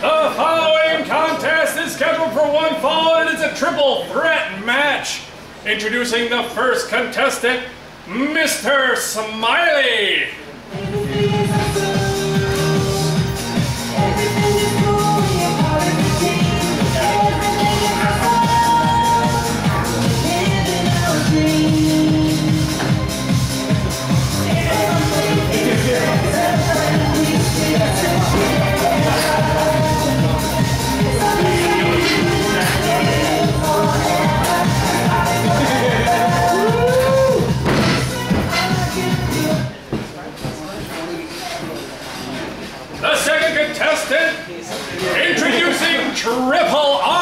The following contest is scheduled for one fall and it's a triple threat match. Introducing the first contestant, Mr. Smiley. Triple R.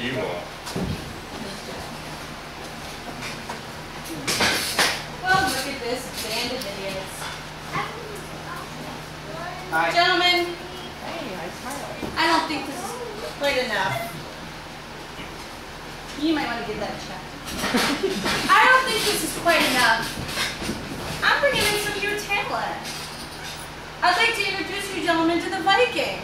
You are. Well, look at this band of idiots. Gentlemen, I don't think this is quite enough. You might want to give that a check. I don't think this is quite enough. I'm bringing in some of your talent. I'd like to introduce you gentlemen to the Viking.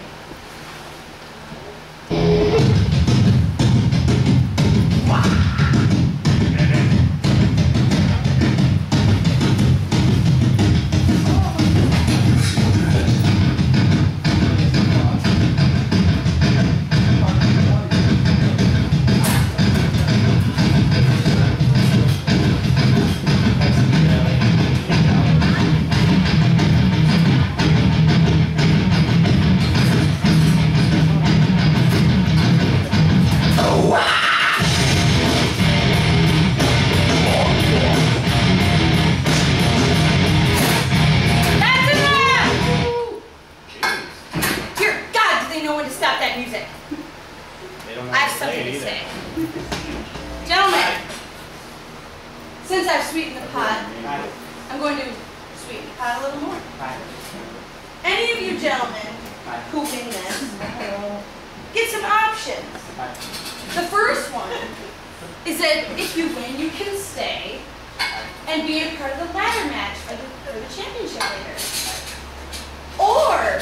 Have say. Gentlemen, since I've sweetened the pot, I'm going to sweeten the pot a little more. Any of you gentlemen who win this get some options. The first one is that if you win, you can stay and be a part of the ladder match for the, for the championship later. Or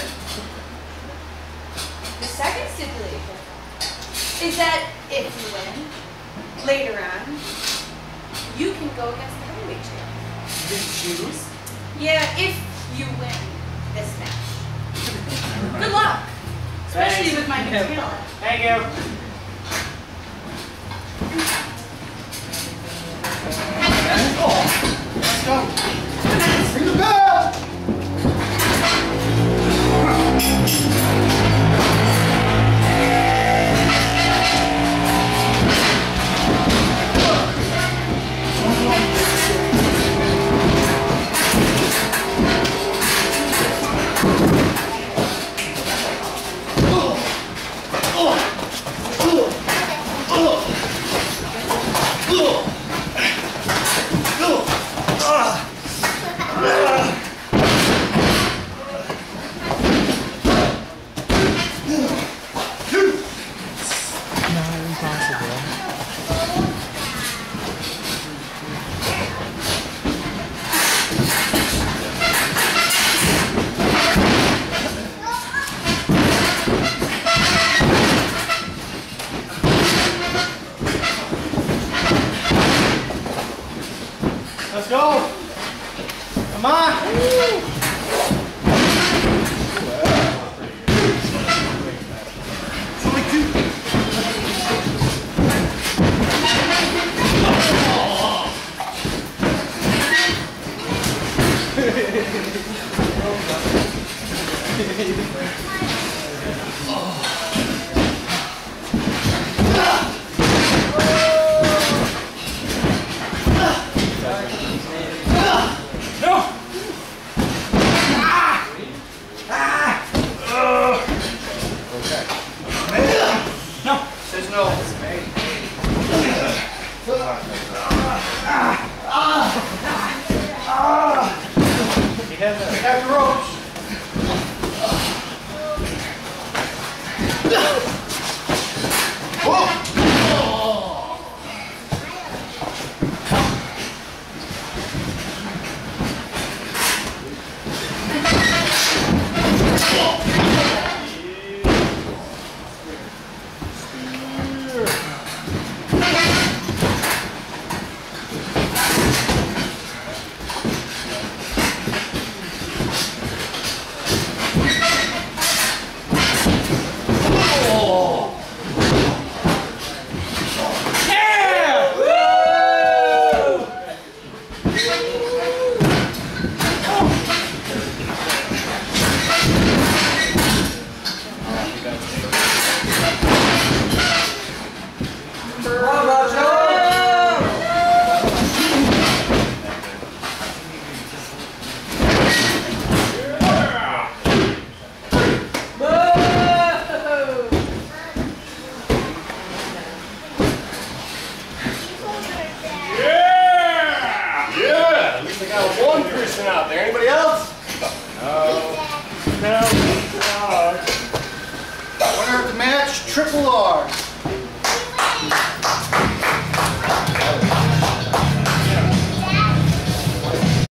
the second stipulation is that if you win later on, you can go against the heavyweight champion. choose? Yeah, if you win this match. Good luck, especially Thanks. with my new talent. Thank you. Go! Come on! Ugh! Triple.